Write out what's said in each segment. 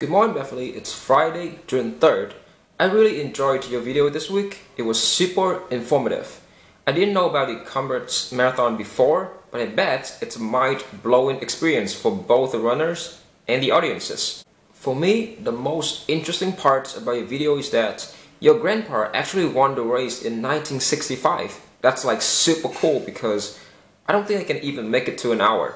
Good morning Beverly, it's Friday, June 3rd. I really enjoyed your video this week. It was super informative. I didn't know about the Comrades Marathon before, but I bet it's a mind-blowing experience for both the runners and the audiences. For me, the most interesting part about your video is that your grandpa actually won the race in 1965. That's like super cool because I don't think I can even make it to an hour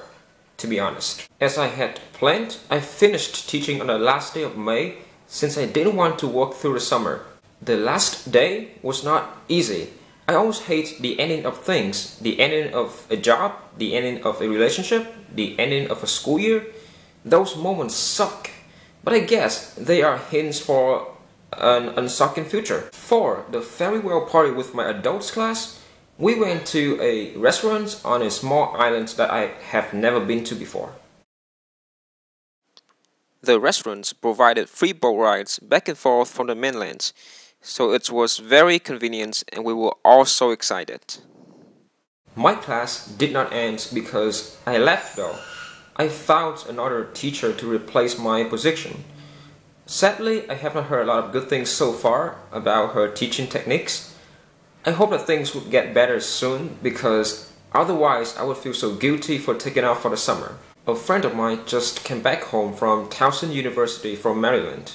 to be honest. As I had planned, I finished teaching on the last day of May since I didn't want to work through the summer. The last day was not easy. I always hate the ending of things, the ending of a job, the ending of a relationship, the ending of a school year. Those moments suck, but I guess they are hints for an unsucking future. For the farewell party with my adults class, we went to a restaurant on a small island that I have never been to before. The restaurants provided free boat rides back and forth from the mainland, so it was very convenient and we were all so excited. My class did not end because I left though. I found another teacher to replace my position. Sadly, I haven't heard a lot of good things so far about her teaching techniques, I hope that things would get better soon because otherwise I would feel so guilty for taking off for the summer. A friend of mine just came back home from Towson University from Maryland.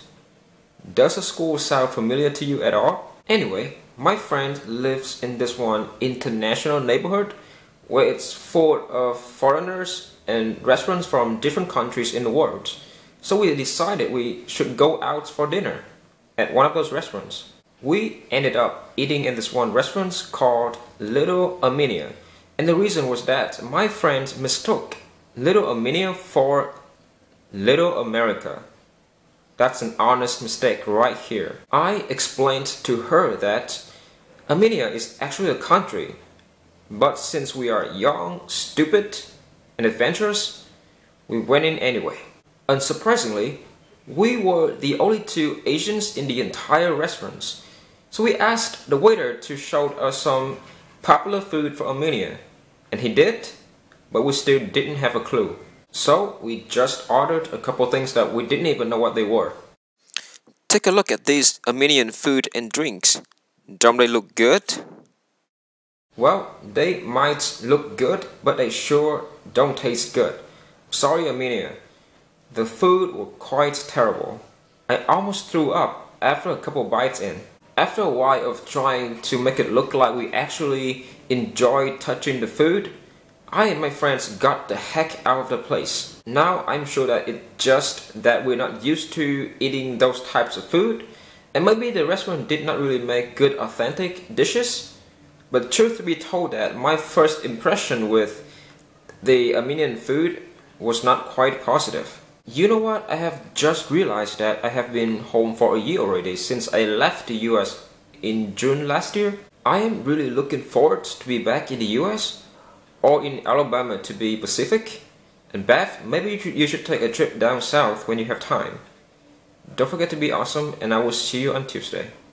Does the school sound familiar to you at all? Anyway, my friend lives in this one international neighborhood where it's full of foreigners and restaurants from different countries in the world. So we decided we should go out for dinner at one of those restaurants we ended up eating in this one restaurant called Little Armenia. And the reason was that my friend mistook Little Armenia for Little America. That's an honest mistake right here. I explained to her that Armenia is actually a country, but since we are young, stupid, and adventurous, we went in anyway. Unsurprisingly, we were the only two Asians in the entire restaurant. So we asked the waiter to show us some popular food for Armenia. And he did, but we still didn't have a clue. So we just ordered a couple things that we didn't even know what they were. Take a look at these Armenian food and drinks. Don't they look good? Well, they might look good, but they sure don't taste good. Sorry Armenia. The food was quite terrible. I almost threw up after a couple bites in. After a while of trying to make it look like we actually enjoyed touching the food, I and my friends got the heck out of the place. Now I'm sure that it's just that we're not used to eating those types of food and maybe the restaurant did not really make good authentic dishes. But truth to be told that my first impression with the Armenian food was not quite positive. You know what? I have just realized that I have been home for a year already since I left the US in June last year. I am really looking forward to be back in the US or in Alabama to be Pacific. And Beth, maybe you should, you should take a trip down south when you have time. Don't forget to be awesome and I will see you on Tuesday.